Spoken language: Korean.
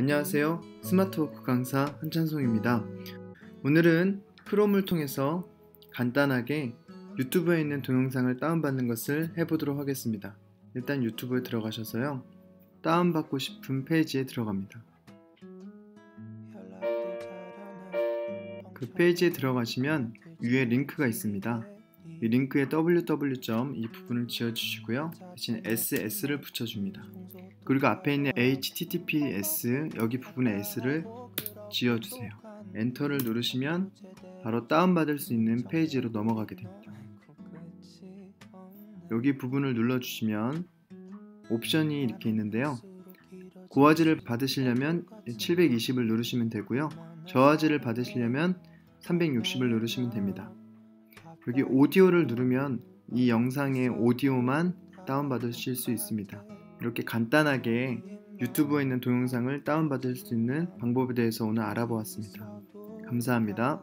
안녕하세요. 스마트워크 강사 한찬송입니다. 오늘은 크롬을 통해서 간단하게 유튜브에 있는 동영상을 다운받는 것을 해보도록 하겠습니다. 일단 유튜브에 들어가셔서요. 다운받고 싶은 페이지에 들어갑니다. 그 페이지에 들어가시면 위에 링크가 있습니다. 이 링크에 www. 이 부분을 지어주시고요. 대신 ss를 붙여줍니다. 그리고 앞에 있는 https 여기 부분에 s를 지어주세요. 엔터를 누르시면 바로 다운받을 수 있는 페이지로 넘어가게 됩니다. 여기 부분을 눌러주시면 옵션이 이렇게 있는데요. 고화질을 받으시려면 720을 누르시면 되고요. 저화질을 받으시려면 360을 누르시면 됩니다. 여기 오디오를 누르면 이 영상의 오디오만 다운받으실 수 있습니다. 이렇게 간단하게 유튜브에 있는 동영상을 다운받을 수 있는 방법에 대해서 오늘 알아보았습니다. 감사합니다.